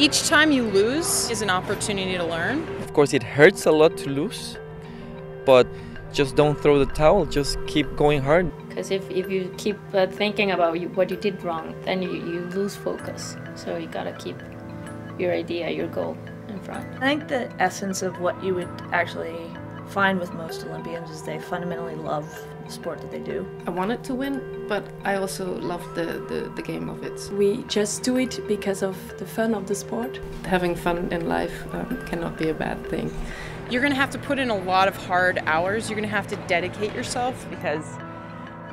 Each time you lose is an opportunity to learn. Of course, it hurts a lot to lose, but just don't throw the towel, just keep going hard. Because if, if you keep uh, thinking about you, what you did wrong, then you, you lose focus. So you gotta keep your idea, your goal in front. I think the essence of what you would actually find with most Olympians is they fundamentally love the sport that they do. I wanted to win, but I also love the, the, the game of it. We just do it because of the fun of the sport. Having fun in life um, cannot be a bad thing. You're going to have to put in a lot of hard hours. You're going to have to dedicate yourself. because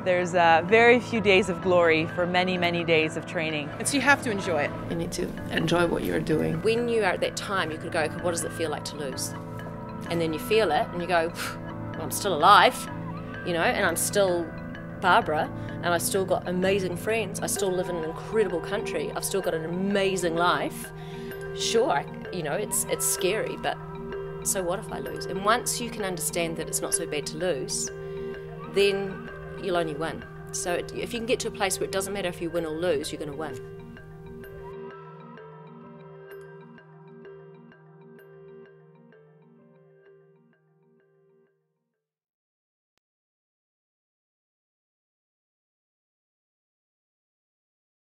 there's uh, very few days of glory for many, many days of training. And so you have to enjoy it. You need to enjoy what you're doing. When you are at that time, you could go, okay, what does it feel like to lose? And then you feel it and you go, well, I'm still alive, you know, and I'm still Barbara, and I still got amazing friends. I still live in an incredible country. I've still got an amazing life. Sure, you know, it's it's scary, but so what if I lose? And once you can understand that it's not so bad to lose, then you'll only win. So if you can get to a place where it doesn't matter if you win or lose, you're going to win.